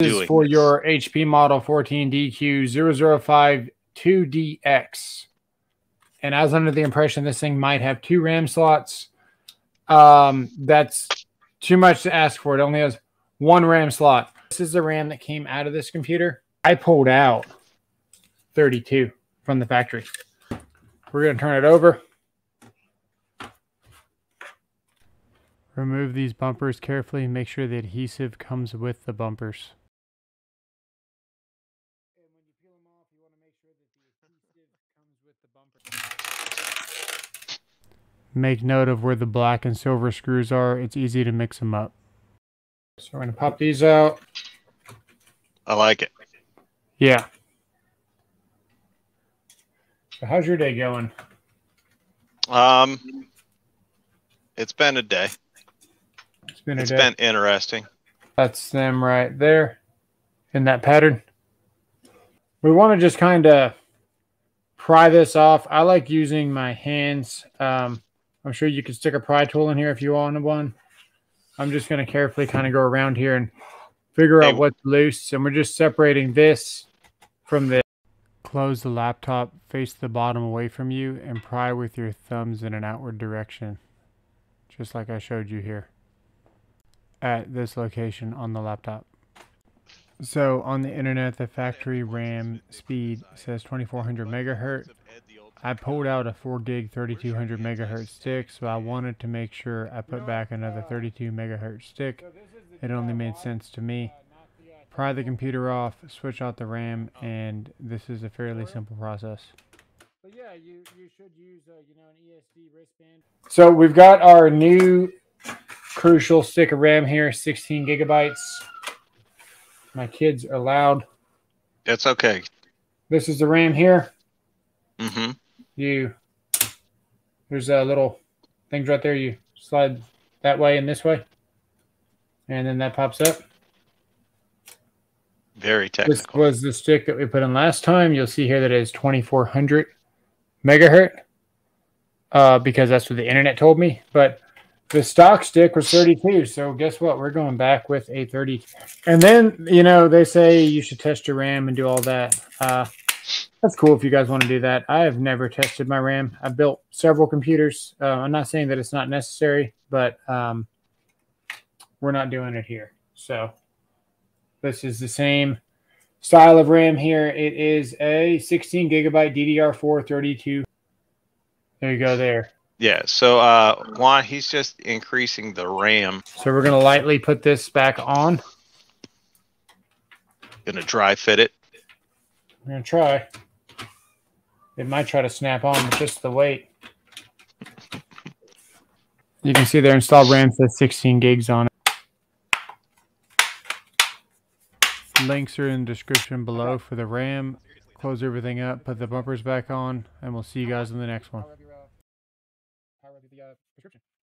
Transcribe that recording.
This is for this. your HP model 14DQ0052DX. And I was under the impression this thing might have two RAM slots. Um, that's too much to ask for. It only has one RAM slot. This is the RAM that came out of this computer. I pulled out 32 from the factory. We're going to turn it over. Remove these bumpers carefully. Make sure the adhesive comes with the bumpers. Make note of where the black and silver screws are. It's easy to mix them up. So we're going to pop these out. I like it. Yeah. So how's your day going? Um, it's been a day. It's been a It's day. been interesting. That's them right there in that pattern. We want to just kind of pry this off. I like using my hands. Um, I'm sure you could stick a pry tool in here if you want one. I'm just going to carefully kind of go around here and figure out what's loose. And we're just separating this from the. Close the laptop, face the bottom away from you, and pry with your thumbs in an outward direction, just like I showed you here at this location on the laptop. So on the internet, the factory RAM speed says 2400 megahertz. I pulled out a 4 gig 3200 megahertz stick, so I wanted to make sure I put back another 32 megahertz stick. It only made sense to me. Pry the computer off, switch out the RAM, and this is a fairly simple process. But yeah, you, you should use uh, you know an ESD wristband. So we've got our new crucial stick of RAM here, 16 gigabytes. My kids are loud. That's okay. This is the RAM here. Mm-hmm. You there's a little things right there. You slide that way and this way, and then that pops up. Very This was the stick that we put in last time. You'll see here that it is 2400 megahertz uh, because that's what the internet told me. But the stock stick was 32. So guess what? We're going back with a 30. And then, you know, they say you should test your RAM and do all that. Uh, that's cool if you guys want to do that. I have never tested my RAM. I've built several computers. Uh, I'm not saying that it's not necessary, but um, we're not doing it here. So this is the same style of RAM here. It is a 16 gigabyte DDR4 32. There you go there. Yeah. So uh, Juan, he's just increasing the RAM. So we're going to lightly put this back on. Gonna dry fit it. I'm going to try. It might try to snap on with just the weight. You can see their installed RAM says 16 gigs on it. Links are in the description below for the RAM. Close everything up, put the bumpers back on, and we'll see you guys in the next one the uh, prescription.